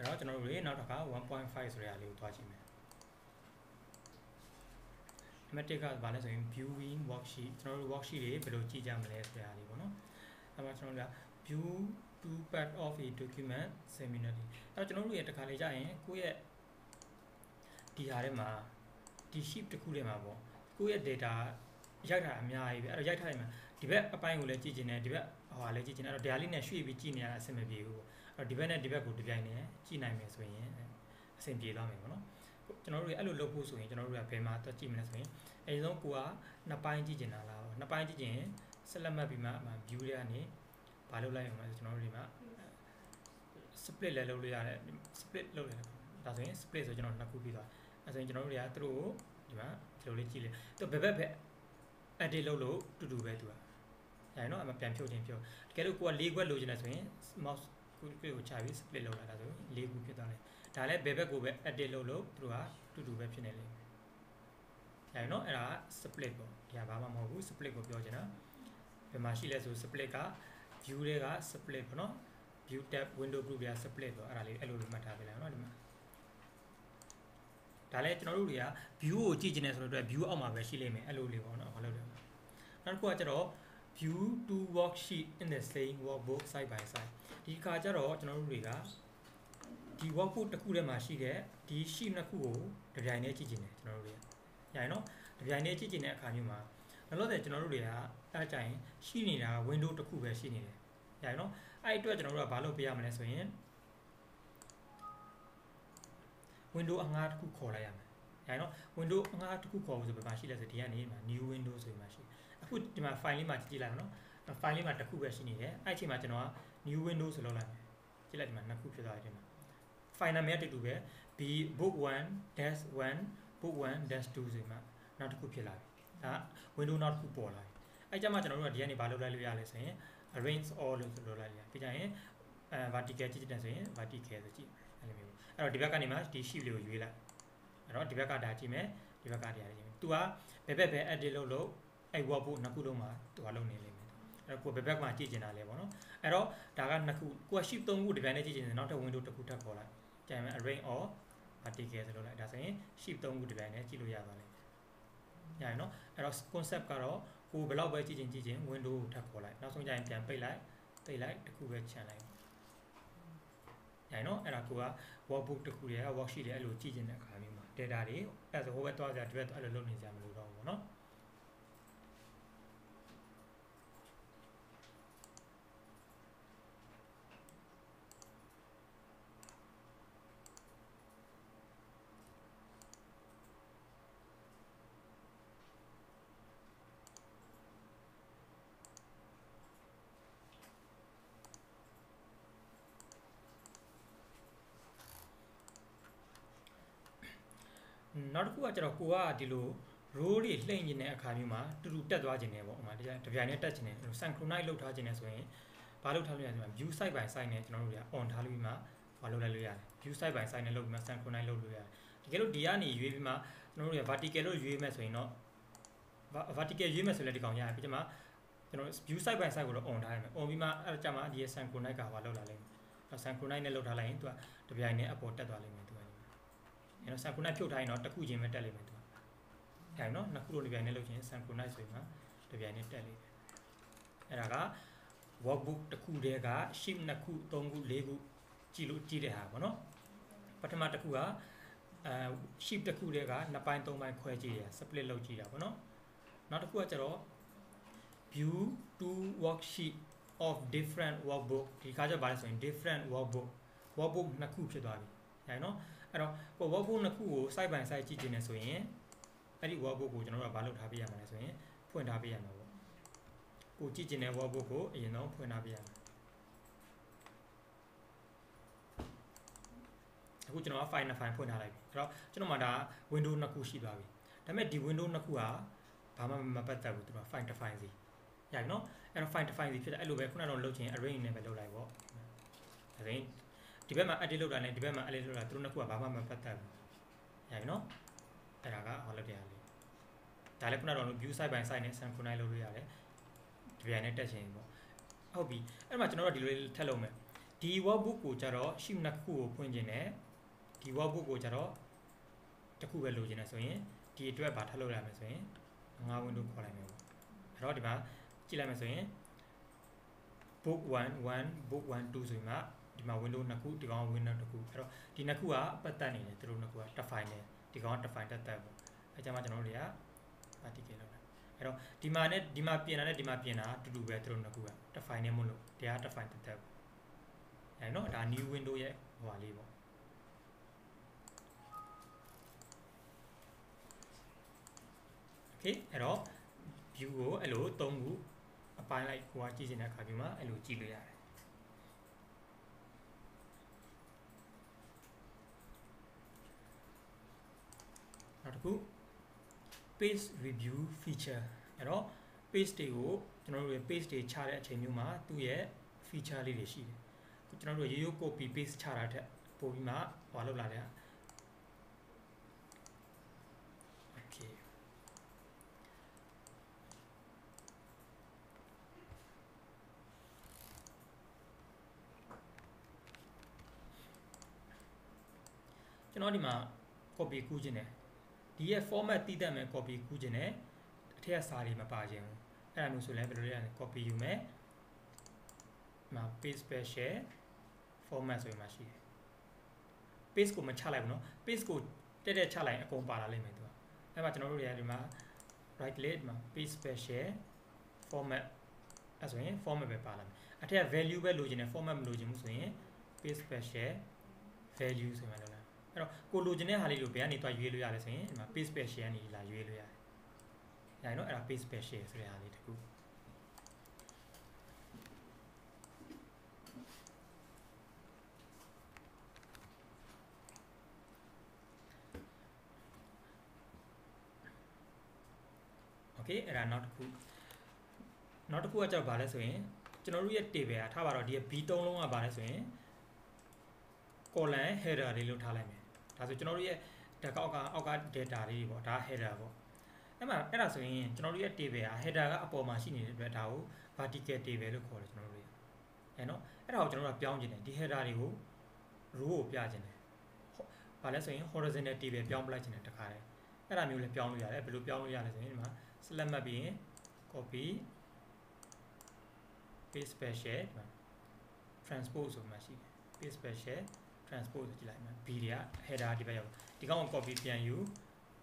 အဲ့တော့ကျွန်တော်တို့တွေနောက်တစ်ခါ1.5ဆိုတဲ့အရာလေးကိုတွားကြည့်မယ်နံပါတ်1ကဘာလဲဆိုရင် viewing worksheet ကျွန်တော်တို့ worksheet တွေဘယ်လိုကြည့်ကြမလဲဆိုတဲ့အရာလေးပေါ့နော်အဲ့မှာကျွန်တော်တို့က view to part of a document seminary အဲ့တော့ကျွန်တော်တို့ရဲ့တစ်ခါလေကြာရင်ကိုယ့်ရဲ့ဒီဟာထဲမှာဒီ sheet တစ်ခုထဲမှာပေါ့ကိုယ့်ရဲ့ data ရိုက်တာအများကြီးပဲအဲ့တော့ရိုက်ထားရင်ဒီဘက်အပိုင်းကိုလည်းကြည့်ကျင်တယ်ဒီဘက်ဟိုဟာလည်းကြည့်ကျင်တယ်အဲ့တော့ data လေးနဲ့ရွှေ့ပြီးကြည့်နေရတာအဆင်မပြေဘူးပေါ့အဲ့ တော့ဒီဘက်နဲ့ဒီဘက်ကိုတပြိုင်တည်းကြည့်နိုင်မယ်ဆိုရင်အဆင်ပြေသွားမယ်ပေါ့နော်ကျွန်တော်တို့အဲ့လိုလုပ်ဖို့ဆိုရင်ကျွန်တော်တို့ကဘယ်မှာတော့ကြည့်မလဲဆိုရင်အရင်ဆုံးကိုကနှစ်ပိုင်းကြည့်ကျင်တာလားပေါ့နှစ်ပိုင်းကြည့်ကျင်ဆက်လက်မှတ်ပြီးမှ view တွေကနေဘာလုပ်လိုက်အောင်လဲဆိုကျွန်တော်တို့ဒီမှာ split လည်းလုပ်လို့ရတယ် split လုပ်ရတယ်ဒါဆိုရင် split ဆိုကျွန်တော်နှစ်ခုပြီးသွားအဲဆိုရင်ကျွန်တော်တို့တွေကသူတို့ဒီမှာဒီလိုလေးကြည့်လေသူဘယ်ဘက်ဘက် edit လုပ်လို့တူတူပဲသူကအဲနော်အမပြန်ဖြုတ်ခြင်းဖြုတ်တကယ်လို့ကိုက၄ခွက်လိုချင်တယ်ဆိုရင် mouse ကိုကိုချပြီး split လုပ်လိုက်တာဆို၄ခုဖြစ်သွားတယ်ဒါလည်းဘယ်ဘက်ကိုပဲ edit လုပ်လို့သူတို့ကတူတူပဲဖြစ်နေလိမ့်မယ်အဲနော်အဲ့ဒါ split ပေါ့ဒီကဘာမှမဟုတ်ဘူး split ကိုပြောချင်တာဘယ်မှာရှိလဲဆို split က view တွေက split ပေါ့နော် view tab window group တွေက split ပေါ့အဲ့ဒါလေးအဲ့လိုလေးမှတ်ထားပေးလိုက်နော်ဒီမှာဒါလည်းကျွန်တော်တို့တွေက view ကိုကြည့်ချင်တယ်ဆိုတော့ view အောက်မှာပဲရှိလိမ့်မယ်အဲ့လိုလေးပေါ့နော်ဘာလို့လဲနောက်တစ်ခုကကျတော့ view to worksheet in the same workbook side by side ဒီခါကျတော့ကျွန်တော်တို့တွေကဒီ workbook တစ်ခုထဲမှာရှိတဲ့ဒီ sheet နှစ်ခုကိုတပြိုင်တည်းကြည့်ချင်တယ်ကျွန်တော်တို့တွေကညာနော်တပြိုင်တည်းကြည့်ချင်တဲ့အခါမျိုးမှာလောလောဆယ်ကျွန်တော်တို့တွေကအဲ့ကြရင်ရှိနေတာ window တစ်ခုပဲရှိနေတယ်ညာနော်အဲ့အတွက်ကျွန်တော်တို့ကဘာလုပ်ပေးရမလဲဆိုရင် window အငှားတစ်ခုခေါ်လိုက်ရမယ်။အဲနော် window အငှားတစ်ခုခေါ်ဖို့ဆိုဘယ်မှာရှိလဲဆိုဒီကနေမှာ new window ဆိုပြီးမှရှိ။အခုဒီမှာ file လေးမှာကြည့်လိုက်အောင်နော်။ file လေးမှာတစ်ခုပဲရှိနေတယ်။အဲ့အချိန်မှာကျွန်တော်က new window ဆိုလုပ်လိုက်မယ်။ကြည့်လိုက်ဒီမှာနှစ်ခုဖြစ်သွားတယ်ဒီမှာ။ file နာမည်တူတူပဲ b book 1-1 book 1-2ဆိုမှနောက်တစ်ခုဖြစ်လာပြီ။ဒါ window နောက်တစ်ခုပေါ်လာပြီ။အဲ့ကြမှာကျွန်တော်တို့ကဒီကနေဘာလုပ်လိုက်လို့ရလဲဆိုရင် arrange all လို့ဆိုလုပ်လိုက်ရ။ပြီးကြရင်အဲ vertical ကြည့်တယ်ဆိုရင် vertical ဆိုကြည့်အဲ့လိုမျိုးအဲ့တော့ဒီဘက်ကနေမှဒီ sheet လေးကိုရွေးလိုက်အဲ့တော့ဒီဘက်ကဒါကြည့်မယ်ဒီဘက်ကဒါကြည့်မယ် तू ကဘယ်ဘက်ပဲ edit လုပ်လို့အဲ့ workbook နှစ်ခုလုံးမှာ तू ကလုပ်နေလိမ့်မယ်အဲ့တော့ ကိုဘယ်ဘက်မှာကြည့်ကျင်တာလဲပေါ့နော်အဲ့တော့ဒါကနှစ်ခုကိုက sheet ၃ခုဒီဘက်နဲ့ကြည့်ကျင်တယ်နောက်ထပ် window တစ်ခုထပ်ခေါ်လိုက်ကြိုင်မယ် arrange or vertical ဆိုလုပ်လိုက်ဒါဆိုရင် sheet ၃ခုဒီဘက်နဲ့ကြည့်လို့ရသွားလိမ့်မယ်ညရင်နော်အဲ့တော့ concept ကတော့ကိုဘယ်လောက်ပဲကြည့်ကျင်ကြည့်ကျင် window ကိုထပ်ခေါ်လိုက်နောက်ဆုံးကျရင်ပြန်ပိတ်လိုက်ပိတ်လိုက်တစ်ခုပဲခြံလိုက်ညာနော်အဲ့ဒါကိုက workbook တစ်ခုတည်းက worksheet တွေအဲ့လိုကြည့်ကျင်တဲ့အခါမျိုးမှာ data တွေအဲ့ဒါဆိုဟိုဘက်သွားကြဒီဘက်အဲ့လိုလုပ်နေကြမလို့တော့ဘူးပေါ့နော် နောက်တစ်ခုကကျတော့ကိုကဒီလို row တွေလှိမ့်နေတဲ့အခါမျိုးမှာတူတူတက်သွားခြင်းနဲ့ပေါ့ဥမာတပြိုင်နဲ့တက်ခြင်းနဲ့ synchronize လုပ်ထားခြင်းနဲ့ဆိုရင်ဘာလုပ်ထားလို့ရလဲဆိုတော့ view side by side နဲ့ကျွန်တော်တို့တွေက on ထားလို့ပြီးမှဘာလုပ်လိုက်လို့ရတယ် view side by side နဲ့လုပ်ပြီးမှ synchronize လုပ်လို့ရတယ်တကယ်လို့ဒီကနေရွေးပြီးမှကျွန်တော်တို့တွေက vertical လို့ရွေးမယ်ဆိုရင်တော့ vertical ရွေးမယ်ဆိုလည်းဒီကောင်ရတယ်ပြီးကျမှကျွန်တော် view side by side ကိုတော့ on ထားရမယ် on ပြီးမှအဲ့ဒါကြမှာဒီ synchronize ကဘာလုပ်လာလိမ့်မယ် synchronize နဲ့လုပ်ထားလိုက်ရင်သူကတပြိုင်နဲ့အပေါ်တက်သွားလိမ့်မယ်သူက အဲ့တော့ synchronize ဖြုတ်ထားရင်တော့တစ်ခုချင်းပဲတက်လိမ့်မယ်သူကအဲ့နော်နှစ်ခုလုံးတစ်ပြိုင်နဲ့လုပ်ချင် synchronize ဆိုရင်မှတစ်ပြိုင်နဲ့တက်လိမ့်မယ်အဲ့ဒါက workbook တစ်ခုတည်းက sheet နှစ်ခုသုံးခုလေးခုကြည့်လို့ကြည့်တဲ့ဟာပေါ့နော်ပထမတစ်ခုကအဲ sheet တစ်ခုတည်းကနှစ်ပိုင်းသုံးပိုင်းခွဲကြည့်ရ split လုပ်ကြည့်တာပေါ့နော်နောက်တစ်ခုကကျတော့ view to worksheet of different workbook ဒီခါကျပါလဲဆိုရင် different workbook workbook နှစ်ခုဖြစ်သွားပြီ။ဟုတ်နော်။ အဲ့တော့ကို workbook နှစ်ခုကို side by side ကြည့်ခြင်းနဲ့ဆိုရင်အဲ့ဒီ workbook ကိုကျွန်တော်တို့ကဘာလုပ်ထားပေးရမလဲဆိုရင်ဖွင့်ထားပေးရမှာပေါ့။ကိုကြည့်ခြင်းတဲ့ workbook ကိုအရင်ဆုံးဖွင့်ထားပေးရမှာ။အခုကျွန်တော်က file နှစ် file ဖွင့်ထားလိုက်ပြီ။အဲ့တော့ကျွန်တော်မှဒါ window နှစ်ခုရှိသွားပြီ။ဒါပေမဲ့ဒီ window နှစ်ခုကဘာမှမပတ်သက်ဘူးသူက file တစ် file စီ။ရပြီနော်။အဲ့တော့ file တစ် file စီဖြစ်တယ်အဲ့လိုပဲခုနကတော့လုပ်ချင် arrange နဲ့ပဲလုပ်လိုက်ပေါ့။ arrange ဒီဘက်မှာ edit လုပ်တာနဲ့ဒီဘက်မှာ edit လုပ်တာသူတို့နှစ်ခုကဘာမှမပတ်သက်ဘူး။ရပြီနော်။အဲ့ဒါကဟောလုပ်တရားလေး။ဒါလည်းခုနကတော့ view side by side နဲ့ synchronize လုပ်လို့ရတယ်။ဒီပြန်နဲ့တက်ချင်ပေါ့။ဟုတ်ပြီ။အဲ့မှာကျွန်တော်တို့ဒီလိုလေးထပ်လုပ်မယ်။ဒီ workbook ကိုကြတော့ sheet နှစ်ခုကိုဖွင့်ခြင်းနဲ့ဒီ workbook ကိုကြတော့တစ်ခုပဲလိုချင်တယ်ဆိုရင်ဒီအတွက်ဘာထပ်လုပ်ရမလဲဆိုရင်ငါ window ခေါ်လိုက်မယ်ပေါ့အဲ့တော့ဒီမှာကြည့်လိုက်မယ်ဆိုရင် book 1 1 book 1 2ဆိုရင်မှ ဒီမှာ window နှစ်ခုဒီကောင် window တစ်ခုအဲ့တော့ဒီနှစ်ခုကပတ်သက်နေတယ်သူတို့နှစ်ခုကတစ် file နဲ့ဒီကောင်ကတစ် file တက်တက်ပေါ့အဲကြမှာကျွန်တော်တို့တွေက article လောက်တာအဲ့တော့ဒီမှာနဲ့ဒီမှာပြင်တာနဲ့ဒီမှာပြင်တာအတူတူပဲသူတို့နှစ်ခုကတစ် file နဲ့မလို့တရားတစ် file တက်တက်ပေါ့အဲ့နော်ဒါ new window ရဲ့ဟိုပါလေးပေါ့ okay အဲ့တော့ view ကိုအဲ့လို၃ခုအပိုင်းလိုက်ဟိုကကြည့်ချင်တဲ့အခါဒီမှာအဲ့လိုကြည့်လို့ရတယ် နောက်တစ်ခု page review feature အဲ့တော့ page တွေကိုကျွန်တော်တို့ page တွေချတဲ့အချိန်မျိုးမှာသူ့ရဲ့ feature လေးတွေရှိတယ်ကျွန်တော်တို့ရိုးရိုး copy paste ချတာထက်ပိုပြီးမှဟောလောက်လာတယ် okay ကျွန်တော်ဒီမှာ copy ကူးခြင်းတယ် ဒီရဲ့ format တည်တတ်မယ် copy ကူးခြင်းတယ်အထက်ကစာတွေမပါခြင်းဘူးအဲ့ဒါမျိုးဆိုလည်းဘယ်လိုလဲ copy ယူမယ်ဒီမှာ paste special format ဆိုရင်မှရှိတယ် paste ကိုမချလိုက်ဘူးเนาะ paste ကိုတက်တက်ချလိုက်ရင်အကုန်ပါလာလိမ့်မယ်သူကအဲ့မှာကျွန်တော်တို့တွေကဒီမှာ right click ဒီမှာ paste special format အဲ့ဆိုရင် format ပဲပါလာမယ်အထက် value ပဲလိုချင်တယ် format မလိုချင်ဘူးဆိုရင် paste special value ဆိုမှလောက်လာ အဲ့တော့ကိုလိုချင်တဲ့ဟာလေးကိုဘယ်ကနေသွားရွေးလို့ရလဲဆိုရင်ဒီမှာ paste special ကနေလာရွေးလို့ရတယ်။ညာနော်အဲ့ဒါ paste special ဆိုတဲ့ဟာလေးတခုโอเคအဲ့ဒါနောက်တစ်ခုနောက်တစ်ခုကကြောက်ပါလဲဆိုရင်ကျွန်တော်တို့ရဲ့ table ကထားပါတော့ဒီ B3 လုံးကပါလဲဆိုရင် column header လေးလို့ထားလိုက်မယ် ဒါဆိုကျွန်တော်တို့ရဲ့တကောက်ကအောက်က data လေးပေါ့ဒါ header ပေါ့အဲ့မှာအဲ့ဒါဆိုရင်ကျွန်တော်တို့ရဲ့ table က header ကအပေါ်မှာရှိနေတဲ့အတွက်ဒါကို vertical table လို့ခေါ်တယ်ကျွန်တော်တို့ရဲ့အဲနော်အဲ့ဒါကိုကျွန်တော်တို့ကပြောင်းခြင်းတယ်ဒီ header တွေကို row ကိုပြခြင်းတယ်ဘာလဲဆိုရင် horizontal table ပြောင်းပလိုက်ခြင်းတယ်တခါတည်းအဲ့ဒါမျိုးလည်းပြောင်းလို့ရတယ်ဘယ်လိုပြောင်းလို့ရလဲဆိုရင်ဒီမှာ select မှတ်ပြီးရင် copy paste special ဒီမှာ transpose ဆိုမှရှိတယ် paste special transport ဆိုကြည့်လိုက်မယ် b တွေက header ဒီဘက်ရောက်ဒီကောင်ကို copy ပြန်ယူ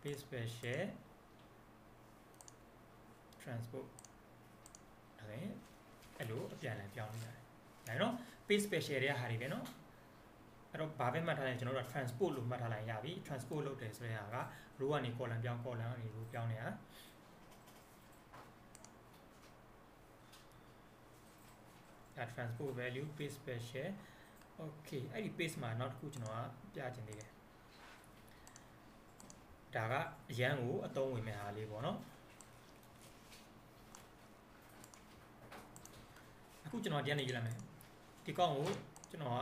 paste special transport ဒါဆိုရင်အဲ့လိုအပြန်အလှန်ပြောင်းလို့ရတယ်ဒါနော် paste special တွေကဟာတွေပဲနော်အဲ့တော့ဘာပဲမှတ်ထားရင်ကျွန်တော်တို့က transport လို့မှတ်ထားလိုက်ရပြီ transport လုပ်တယ်ဆိုတဲ့ဟာက row ကနေ column ပြောင်း column ကနေ row ပြောင်းနေတာအဲ transport value paste special okay အဲ့ဒီ page မှာနောက်တစ်ခုကျွန်တော်ကပြချင်သေးတယ်ဒါကအရန်ကိုအသုံးဝင်မဲ့ဟာလေးပေါ့နော်အခုကျွန်တော်ဒီကနေယူလိုက်မယ်ဒီကောင်ကိုကျွန်တော်က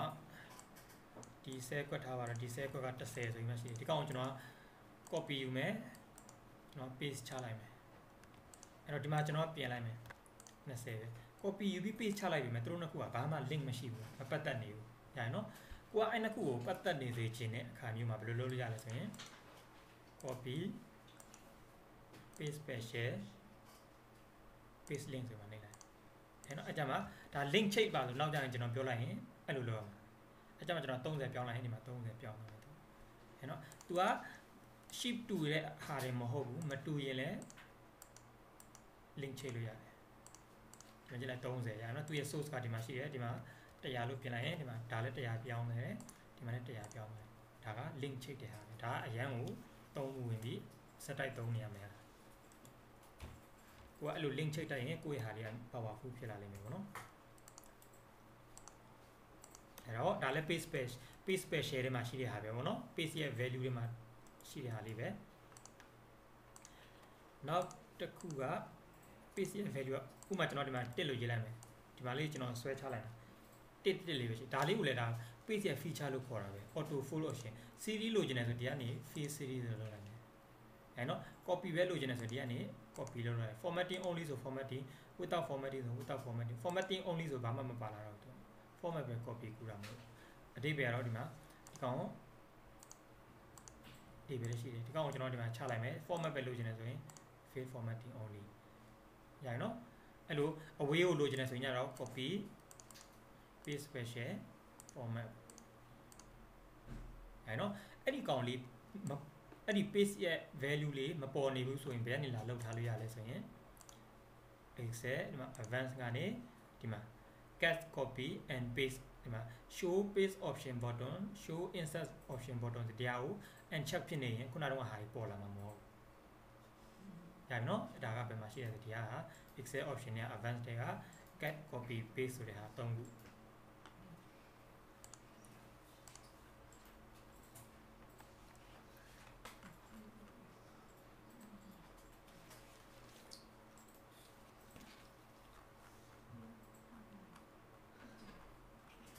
ဒီဆဲကွက်ထားပါတော့ဒီဆဲကွက်က30ဆိုပြီးမှရှိတယ်ဒီကောင်ကိုကျွန်တော်က copy ယူမယ်ကျွန်တော် paste ချလိုက်မယ်အဲ့တော့ဒီမှာကျွန်တော်ပြင်လိုက်မယ်20ပဲ copy ယူပြီး paste ချလိုက်ပြီမယ်သူတို့နှစ်ခုကဘာမှ link မရှိဘူးမပတ်သက်နေဘူး ရတယ်နော်ကိုကအဲ့နှစ်ခုကိုပတ်သက်နေစေခြင်းတဲ့အခါမျိုးမှာဘယ်လိုလုပ်လို့ရလဲဆိုရင် copy paste special paste link ဆိုမှနေလိုက်အဲ့တော့အကြမ်းမှာဒါ link ချိတ်ပါလို့နောက်ကြရင်ကျွန်တော်ပြောလိုက်ရင်အဲ့လိုလုပ်ရမှာအကြမ်းမှာကျွန်တော်30ပြောင်းလိုက်ရင်ဒီမှာ30ပြောင်းသွားမယ်သူအဲ့တော့ तू က ship တူတဲ့ဟာတွေမဟုတ်ဘူးမတူရင်လည်း link ချိတ်လို့ရတယ်ကျွန်တော်ကြည့်လိုက်30ရနော်သူရဲ့ source ကဒီမှာရှိတယ်ဒီမှာ 100လို့ပြင်လိုက်ရင်ဒီမှာဒါလည်း100ပြောင်းတယ်ဒီမှာလည်း100ပြောင်းတယ်ဒါက link ချိတ်တဲ့ဟာပဲဒါကအရန်ကိုသုံးမှုဝင်ပြီးစက်တိုက်သုံးနေရမယ်ကိုကအဲ့လို link ချိတ်တိုက်ရင်ကိုယ့်ရဲ့ဟာတွေက powerful ဖြစ်လာလိမ့်မယ်ပေါ့နော်အဲ့တော့ဒါလည်း page page page page share ထဲမှာရှိတဲ့ဟာပဲပေါ့နော် page ရဲ့ value တွေမှာရှိတဲ့ဟာလေးပဲနောက်တစ်ခုက page ရဲ့ value ကဥပမာကျွန်တော်ဒီမှာတက်လို့ရေးလိုက်မယ်ဒီမှာလေးကျွန်တော်ဆွဲချလိုက်တာ တစ်တစ်လေးပဲရှိဒါလေးကိုလည်းဒါ page ရဲ့ feature လို့ခေါ်တာပဲ auto full option series လိုချင်တယ်ဆိုဒီကနေ fill series လို့လုပ်လိုက်မယ်အဲနော် copy ပဲလိုချင်တယ်ဆိုဒီကနေ copy လုပ်လိုက် formatting only ဆို formatting without formatting ဆို without formatting formatting only ဆိုဘာမှမပါလာတော့သူ format ပဲ copy ကူတာမလို့အတိတ်ပဲကတော့ဒီမှာဒီကောင်ဒီပဲရှိတယ်ဒီကောင်ကိုကျွန်တော်ဒီမှာချလိုက်မယ် format ပဲလိုချင်တယ်ဆိုရင် field formatting only ရရင်နော်အဲ့လို away ကိုလိုချင်တယ်ဆိုရင်ညတော့ copy paste special format ရရင်နော်အဲ့ဒီကောင်လေးမအဲ့ဒီ paste ရဲ့ value လေးမပေါ်နေဘူးဆိုရင်ဘယ်ကနေလာလောက်ထားလို့ရလဲဆိုရင် excel ဒီမှာ advanced ကနေဒီမှာ cat copy and paste ဒီမှာ show paste option button show insert option button တရားကို uncheck ဖြစ်နေရင်ခုနကတော့ဟာကြီးပေါ်လာမှာမဟုတ်ဘူးဒါပြီနော်ဒါကဘယ်မှာရှိရလဲတရားက excel option နဲ့ advanced တွေက cat copy paste ဆိုတဲ့ဟာ၃ခု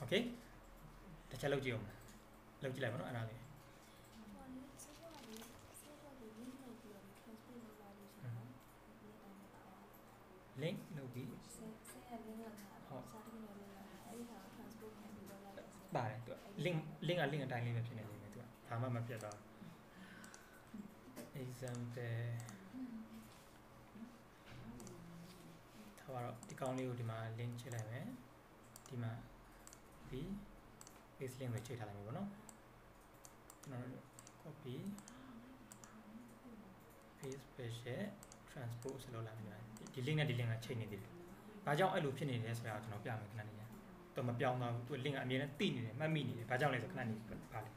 okay တစ်ချက်လောက်ကြည့်အောင်လောက်ကြည့်လိုက်ပါနော်အဲ့ဒါလေးလင်းလုပ်ပြီးဆက်ဆက်လင်းလုပ်တာဟုတ်စာတင်လို့လုပ်တာအဲ့ဒါ transport ပြန်ပြီးတော့လိုက်ပါတယ်သူက link link က link အတိုင်းလေးပဲဖြစ်နေနေတယ်သူကဘာမှမပြတ်တော့ example ထားပါတော့ဒီကောင်းလေးကိုဒီမှာ link ချလိုက်မယ်ဒီမှာ paste link ကိုချိတ်ထားလိုက်မယ်ပေါ့နော်ကျွန်တော်တို့ copy paste special transpose ဆိုလို့လာမယ်ဒီ link နဲ့ဒီ link ကချိန်နေသေးတယ်။ဘာကြောင့်အဲ့လိုဖြစ်နေလဲဆိုတာကိုကျွန်တော်ပြမယ်ခဏနေရ။တော့မပြောင်းတော့ဘူး။သူ link ကအမြဲတမ်းတိနေတယ်မှတ်မိနေတယ်။ဘာကြောင့်လဲဆိုခဏနေပါလေ